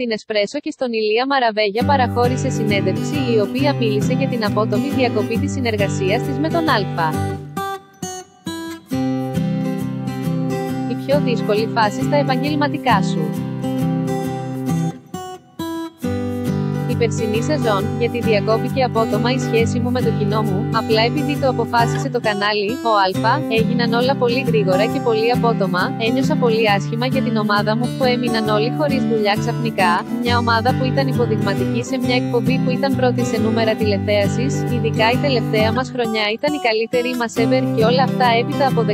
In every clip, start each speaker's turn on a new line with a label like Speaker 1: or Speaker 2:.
Speaker 1: Στην Εσπρέσο και στον Ηλία Μαραβέγια παραχώρησε συνέντευξη η οποία μίλησε για την απότομη διακοπή της συνεργασίας της με τον Α. Η πιο δύσκολη φάση στα επαγγελματικά σου. Περσινή σεζόν, γιατί διακόπηκε απότομα η σχέση μου με το κοινό μου, απλά επειδή το αποφάσισε το κανάλι, ο Α, έγιναν όλα πολύ γρήγορα και πολύ απότομα, ένιωσα πολύ άσχημα για την ομάδα μου που έμειναν όλοι χωρίς δουλειά ξαφνικά, μια ομάδα που ήταν υποδειγματική σε μια εκπομπή που ήταν πρώτη σε νούμερα τηλεθέασης, ειδικά η τελευταία μας χρονιά ήταν η καλύτερη μας ever και όλα αυτά έπειτα από 14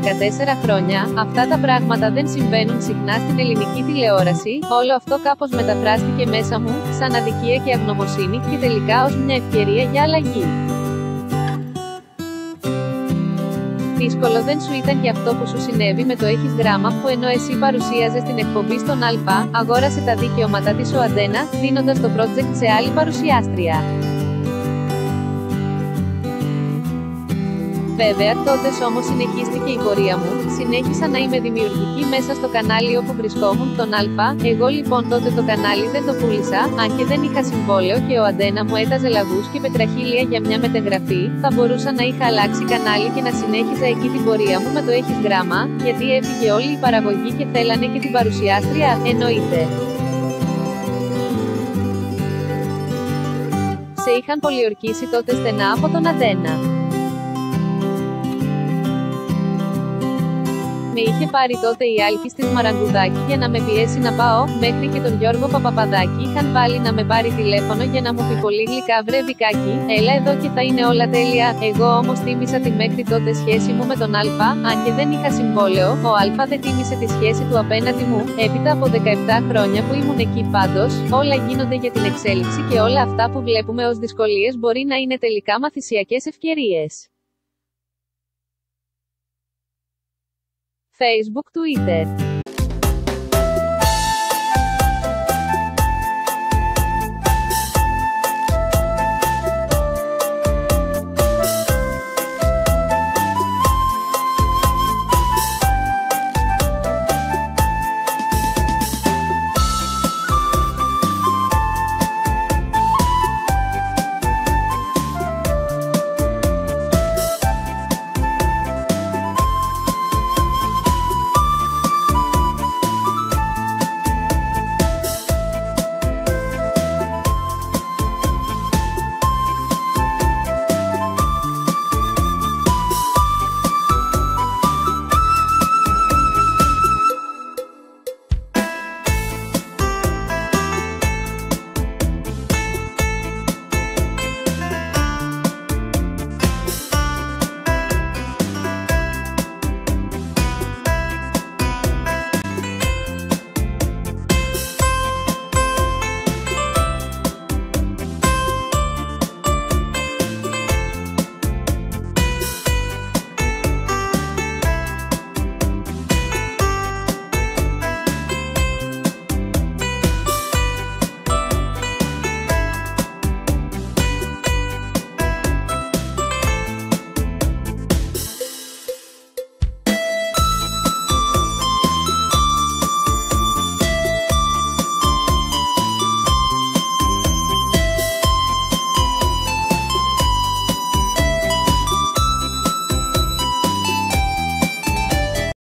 Speaker 1: χρόνια, αυτά τα πράγματα δεν συμβαίνουν συχνά στην ελληνική τηλεόραση, όλο αυτό κάπως μεταφράστηκε μέσα μου, σαν αδικία και αγνωμοσύνη και τελικά ως μια ευκαιρία για αλλαγή. Δύσκολο δεν σου ήταν και αυτό που σου συνέβη με το έχεις γράμμα που ενώ εσύ παρουσίαζες την εκπομπή στον Α, αγόρασε τα δικαιώματα της ο Αντένα, δίνοντας το project σε άλλη παρουσιάστρια. Βέβαια, τότε όμως συνεχίστηκε η πορεία μου, συνέχισα να είμαι δημιουργική μέσα στο κανάλι όπου βρισκόμουν, τον Α. Εγώ λοιπόν τότε το κανάλι δεν το πούλησα, αν και δεν είχα συμβόλαιο και ο αντένα μου έταζε λαγούς και πετραχίλια για μια μεταγραφή, θα μπορούσα να είχα αλλάξει κανάλι και να συνέχιζα εκεί την πορεία μου με το έχεις γράμμα, γιατί έφυγε όλη η παραγωγή και θέλανε και την παρουσιάστρια, εννοείται. Σε είχαν πολιορκήσει τότε στενά από τον Αντένα. Με είχε πάρει τότε η Άλκη τη Μαραγκουδάκη για να με πιέσει να πάω, μέχρι και τον Γιώργο Παπαπαδάκη είχαν βάλει να με πάρει τηλέφωνο για να μου πει πολύ γλυκά βρε Βικάκη, έλα εδώ και θα είναι όλα τέλεια. Εγώ όμως τίμησα τη μέχρι τότε σχέση μου με τον Α, αν και δεν είχα συμβόλαιο, ο Α δεν τίμησε τη σχέση του απέναντι μου, έπειτα από 17 χρόνια που ήμουν εκεί πάντως, όλα γίνονται για την εξέλιξη και όλα αυτά που βλέπουμε ως δυσκολίες μπορεί να είναι τελικά μαθησιακές ευκαιρίες. Facebook, Twitter.